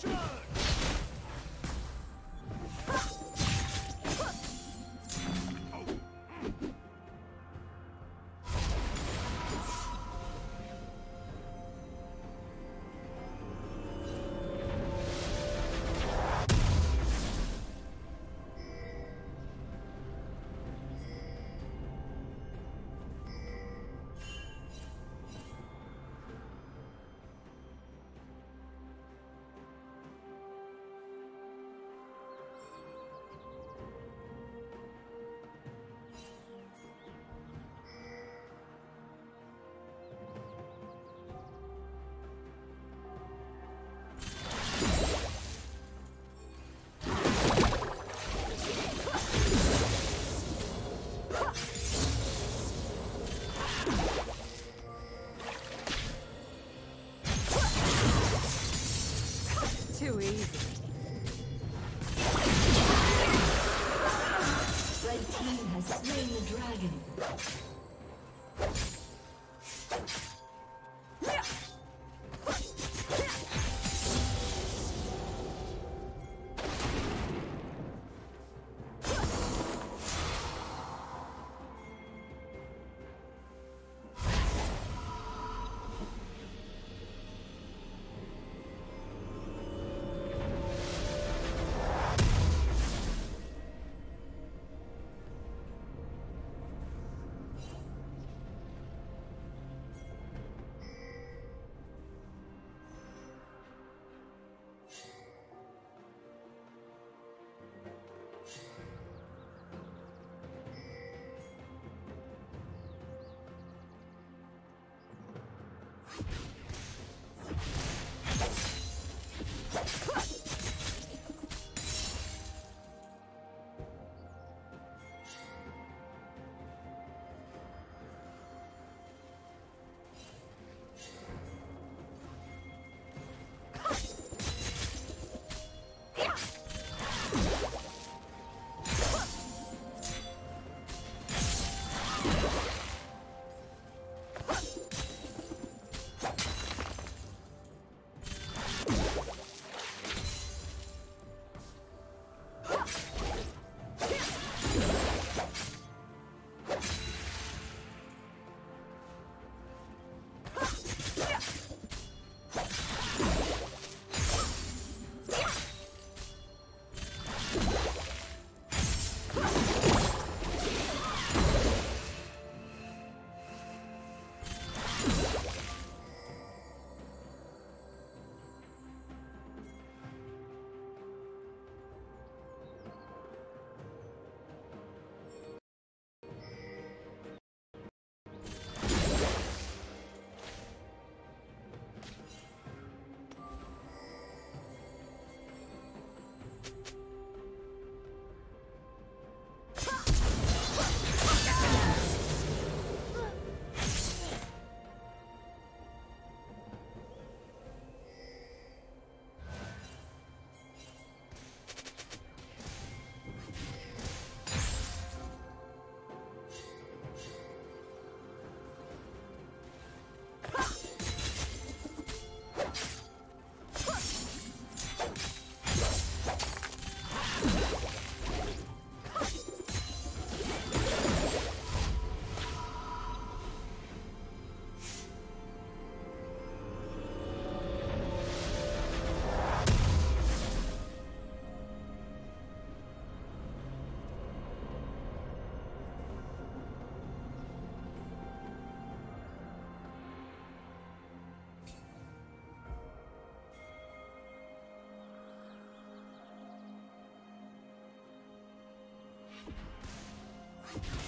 Charge! Easy. Red team has slain the dragon. you Let's go.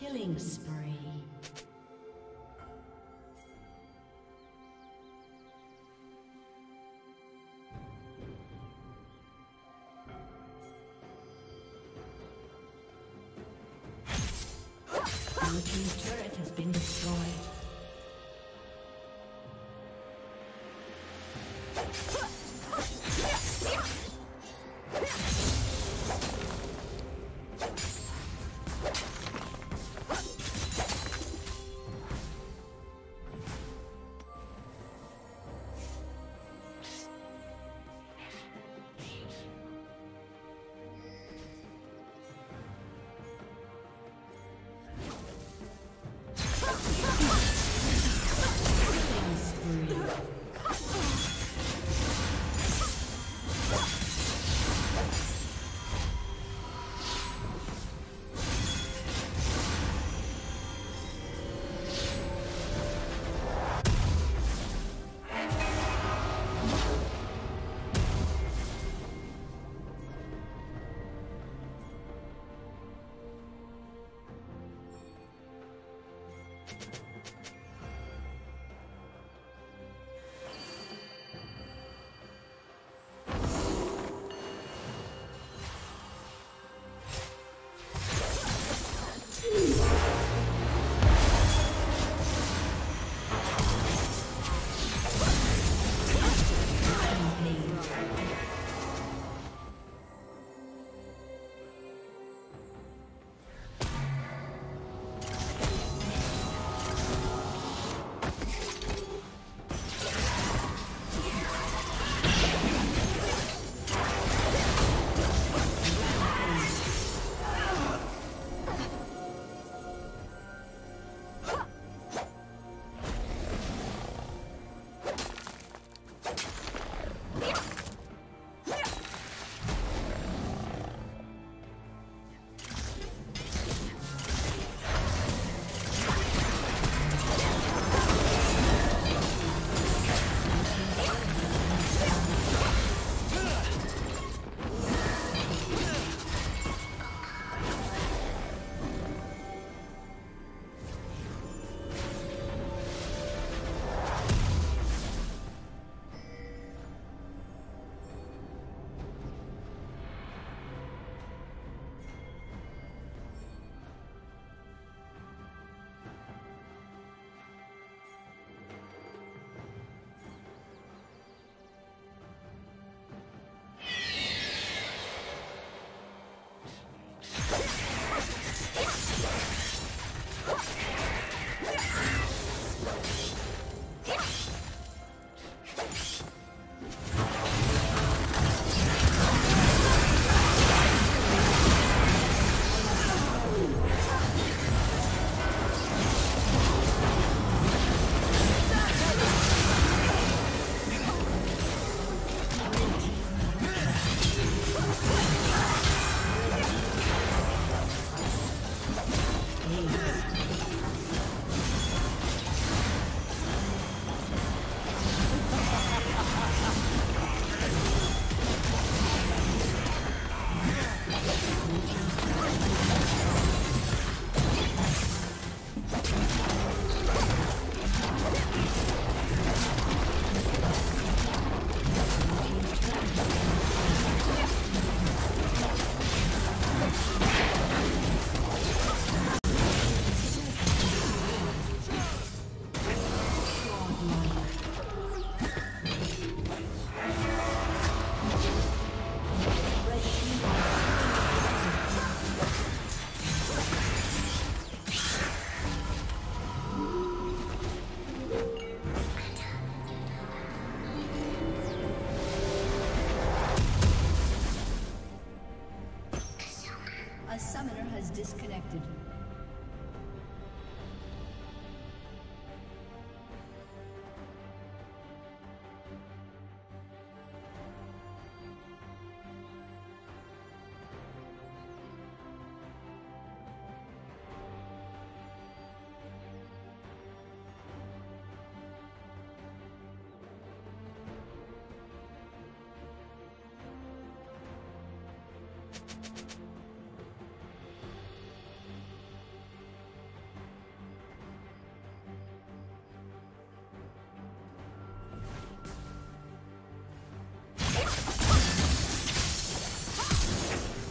Killing spree. Team's turret has been destroyed.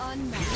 Unmatched.